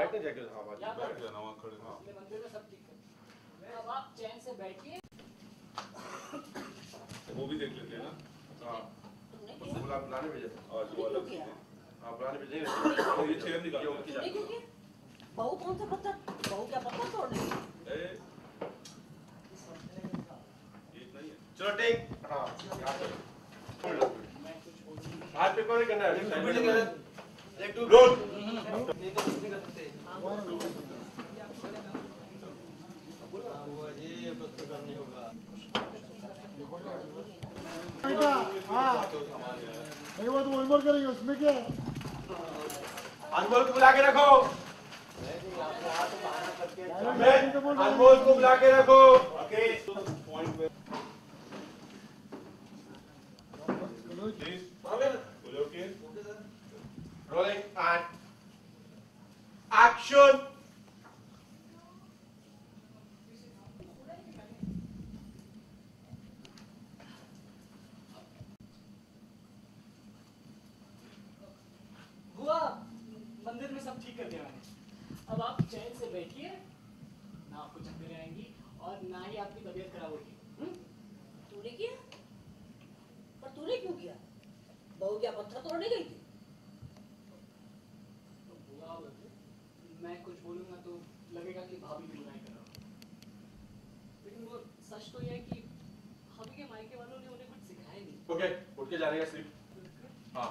आप- जाके हाँ यहाँ बैठ जाना वहाँ खड़े हाँ मंदिर में सब ठीक दिया अब आप चैन से बैठिए। वो भी देख लेते हैं ना? हाँ। तुमने उसको किया? बुला बुलाने भेजा था वो अलग? हाँ बुलाने भेजे तो ये चेयर निकाल ये उनकी किया? बहू कौन सा पत्थर? बहू क्या पत्थर ये इतना चलो टेक। हाँ यहाँ पे। मैं कुछ बोलूँ। हाथ पे कौन करना है? एक टू कर एक टू तो वही करेंगे उसमें क्या अनमोल को बुला के रखो अनमोल को बुला के रखो रोलिंग एंड एक्शन बुआ मंदिर में सब ठीक कर दिया मैंने। अब आप चैन से बैठिए ना आपको चक्कर आएँगी और ना ही आपकी तबीयत खराब होगी। हम्म? तूने किया? पर तूने क्यों किया? बहू क्या पत्थर तोड़ने गई थी तो बुआ मैं कुछ बोलूँगा तो लगेगा कि भाभी की बुराई कर रहा हूँ। लेकिन वो सच तो ये है कि भाभी के मायके वालों ने उन्हें कुछ सिखाया नहीं। ओके उठ के जाने का स्लिप हाँ।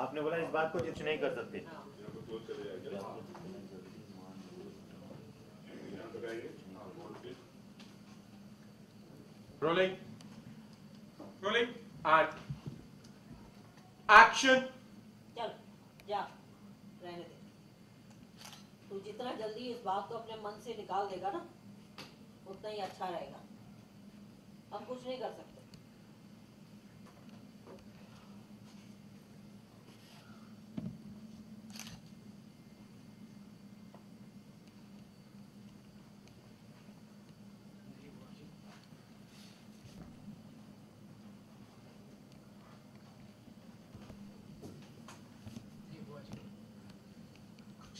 आपने बोला इस बात को कुछ नहीं कर सकते। हाँ। यहाँ यहाँ रोलिंग रोलिंग एक्शन चल जा। जितना जल्दी इस बात को अपने मन से निकाल देगा ना, उतना ही अच्छा रहेगा। हम कुछ नहीं कर सकते।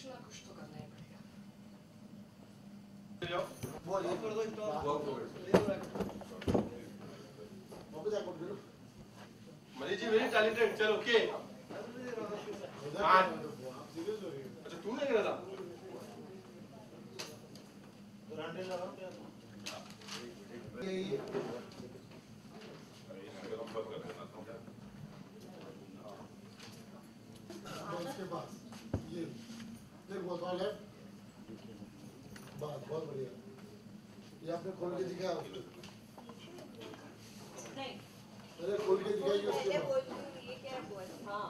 कुछ तो करना ही पड़ेगा बोल ये कर दो इसको वापस जाकर फिर मनीष जी वेरी टैलेंटेड चलो ओके आप सीरियस हो रही है अच्छा तू देख रहा था यही है अगर हम बंद कर देना तो और उसके पास ये देख वो था लेफ़्ट बस बहुत बढ़िया ये आपने खोल के दिखाया नहीं। अरे खोल के दिखाइए उसके। पहले बोल ये क्या बोल हाँ?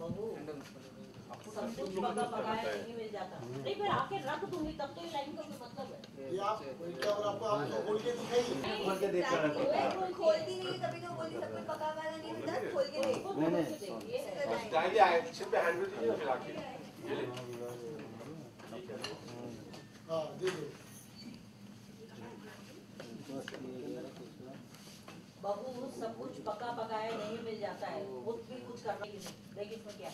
बाबू। सब कुछ पका पकाया नहीं मिल जाता। नहीं फिर आके रख दूँगी तब तो ये लाइन का कोई मतलब है। ये आप क्या और आपको आपको खोल के दिखाइए। खोल के देख कर रखो। मैं खोलती नहीं है, तभी तो बोलती सब कुछ पका वाला नहीं होता खोल के देख। नहीं नहीं। ये तो। डालिए एक्शन पे हैंड दीजिए फिर आके। ये ले हाँ दे दो। बहू सब कुछ पका पकाया नहीं मिल जाता है। खुद भी कुछ करने की नहीं देखिए इसमें क्या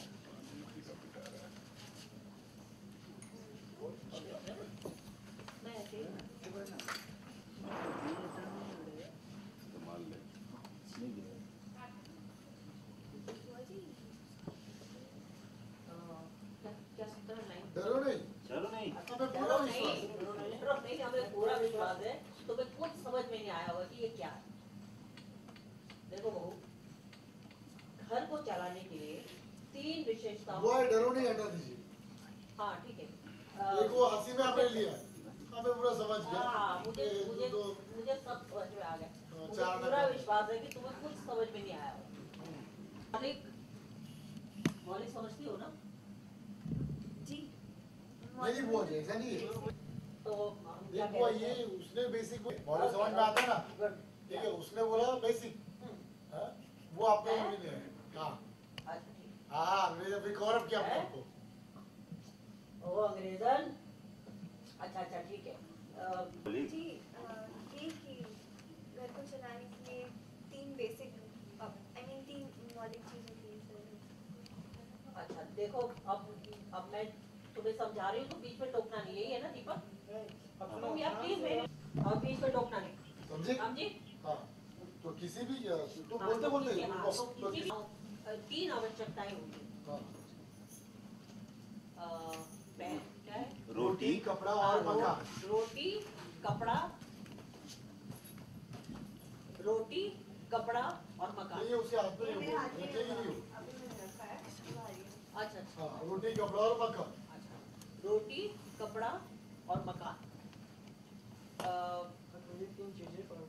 डरो नहीं। चलो नहीं। डरो नहीं। डरो नहीं हमें पूरा विश्वास है तुम्हें कुछ समझ में नहीं आया होगा कि ये क्या है देखो बहू घर को चलाने के लिए तीन विशेषताओं वो है डरो नहीं हटा दीजिए। हाँ ठीक है। एक वो हँसी में आपने लिया हमें पूरा समझ गया। हाँ मुझे मुझे तो मुझे सब समझ में आ गया। हाँ, मुझे पूरा विश्वास है कि तुम्हें कुछ समझ में नहीं आया होगा। मौलिक मौलिक समझती हो ना? जी। नहीं वो ऐसा नहीं है। तो वो रहे ये उसने बेसिक मॉडल समझ में आता है ना? ठीक है उसने बोला बेसिक हम्म, वो आपने है? नहीं है। हाँ। अंग्रेजन? अच्छा अच्छा ठीक है। अच्छा, देखो अब अब मैं तुम्हें समझा रही हूँ तो बीच में टोकना नहीं यही है ना दीपक? तुम यार प्लीज़ मेरे और बीच में टोकना नहीं। समझे? समझी हाँ तो किसी भी हाँ, तो बोलते हाँ, बोलते तो हाँ, तो तो तीन आवश्यकताएँ होंगी। हाँ। है? रोटी कपड़ा और रो- मकान। रोटी कपड़ा रोटी कपड़ा और मकान। ये उसके हाथ में नहीं हो। हो है है। अच्छा अच्छा। हाँ रोटी कपड़ा और मकान। अच्छा। रोटी कपड़ा और मकान। अ, ये तीन चीज़ें पर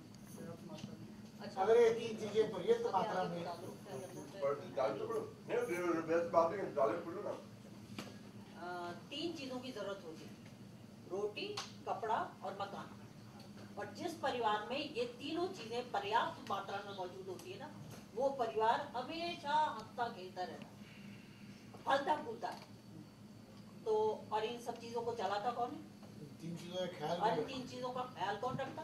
अच्छा। अगर ये तीन चीज़ें मात्रा में। है? पर तो नहीं तीन चीज़ों की ज़रूरत होती है। रोटी कपड़ा और मकान। और जिस परिवार में ये तीनों चीज़ें पर्याप्त मात्रा में मौजूद होती है ना वो परिवार हमेशा हंसता खेलता रहता है। फलता फूलता है। तो और इन सब चीज़ों को चलाता कौन है? तीन चीज़ों का ख्याल और तीन चीज़ों का ख्याल कौन रखता?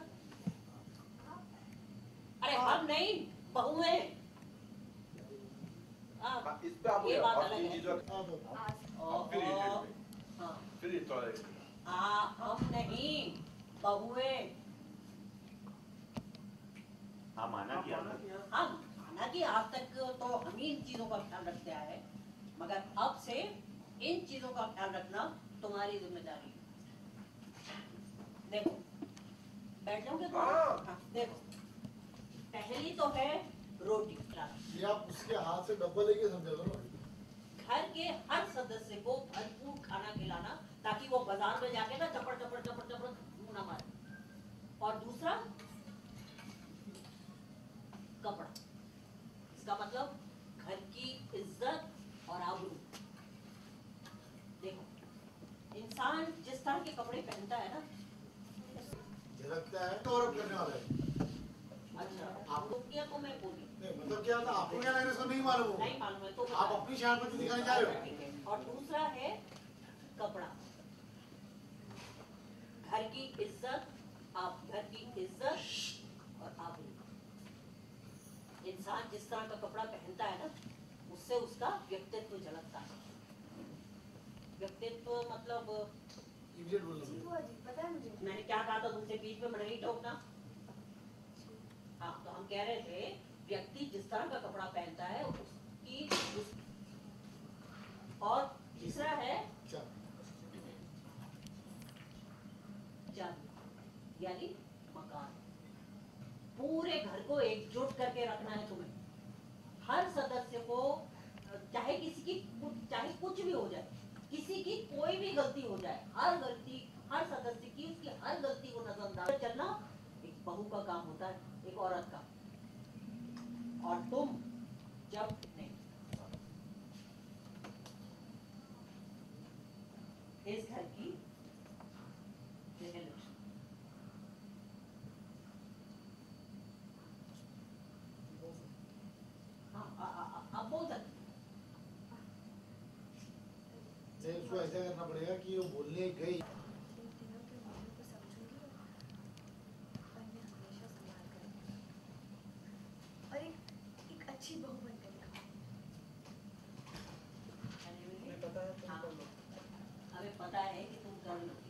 अरे हम नहीं बहुएँ इस पे आप ये बात अलग है। हाँ, फिर ये हैं। हाँ फिर ये तो है हाँ हम नहीं बहुएँ हाँ माना किया हम हालाँकि आज तक तो हम ही इन चीज़ों का ख्याल रखते आए हैं मगर अब से इन चीज़ों का ख्याल रखना तुम्हारी ज़िम्मेदारी देखो बैठ जाओगे? हाँ। हाँ, देखो पहली तो है रोटी ये आप उसके हाथ से डब्बा लेके समझा करो घर के हर सदस्य को भरपूर खाना खिलाना ताकि वो बाज़ार में जाके ना चपड़ चपड़ चपड़ चपड़ मुँह ना मारे। और दूसरा कपड़ा। इसका मतलब घर की इज़्ज़त और आबरू। देखो इंसान जिस तरह के कपड़े पहनता है ना झलकता है तो करने वाला है। अच्छा आपको किया तो मैं बोली क्या होता आपको क्या लगेगा इसको नहीं मालूम? होगा नहीं मालूम है तो आप। अपनी शहादत दिखाने जा रहे हो? और दूसरा है कपड़ा। घर की इज़्ज़त आप घर की इज़्ज़त और आबरू इंसान जिस तरह का कपड़ा पहनता है ना उससे उसका व्यक्तित्व झलकता है। व्यक्तित्व मतलब पता है मुझे? मैंने क्या कहा था तुमसे बीच में नहीं टोकना? हाँ तो हम कह रहे थे व्यक्ति जिस तरह का कपड़ा पहनता है उसकी उस... और तीसरा है यानी मकान। पूरे घर को एकजुट करके रखना है तुम्हें। हर सदस्य को चाहे किसी की चाहे कुछ भी हो जाए किसी की कोई भी गलती हो जाए हर गलती हर सदस्य की उसकी हर गलती को नजरअंदाज चलना एक बहू का काम होता है एक औरत का। और तुम जब नहीं। इस घर की हाँ ऐसा करना पड़ेगा कि वो बोलने गई इन दिनों के मामलों को समझूँगी और मैं हमेशा संभाल कर रखूँगी। और एक एक अच्छी बहू बनकर दिखाऊँगी अरे बेटे, हमें पता है तुम हाँ। कर लो हमें पता है कि तुम कर लोगे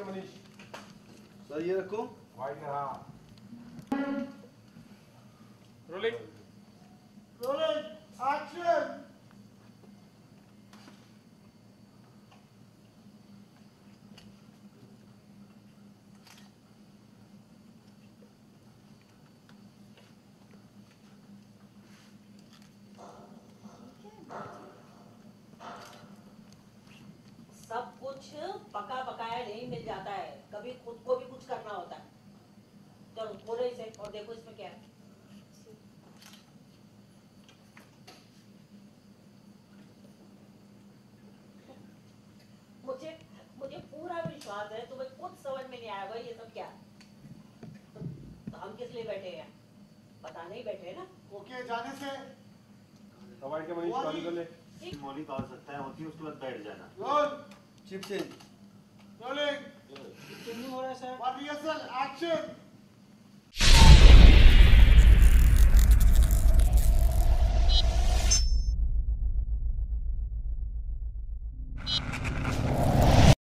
मनीष सर ये रखो वाइट हाँ रोलिंग रोलिंग एक्शन सब कुछ पका माया नहीं मिल जाता है। कभी खुद को भी कुछ करना होता है। चलो बोलो इसे और देखो इसमें क्या है। मुझे मुझे पूरा विश्वास है तुम्हें कुछ समझ में नहीं आया भाई ये सब क्या तो हम किस लिए बैठे हैं? पता नहीं बैठे हैं ना। ओके जाने से। कबाड़ के मनीष चालू कर तो ले। मौली का आवश्यकता होती है उसके बाद बैठ जाना। चिप चेंज रोलिंग चेंजिंग हो रहा है सर रिहर्सल एक्शन